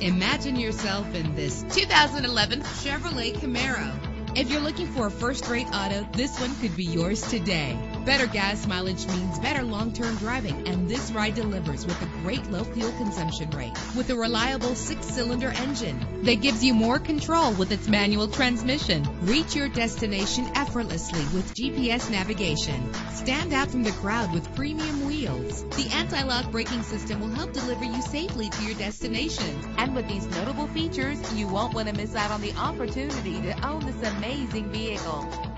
Imagine yourself in this 2011 Chevrolet Camaro. If you're looking for a first-rate auto, this one could be yours today. Better gas mileage means better long-term driving, and this ride delivers with a great low fuel consumption rate. With a reliable six-cylinder engine that gives you more control with its manual transmission. Reach your destination effortlessly with GPS navigation. Stand out from the crowd with premium wheels. The anti-lock braking system will help deliver you safely to your destination. And with these notable features, you won't want to miss out on the opportunity to own this amazing vehicle.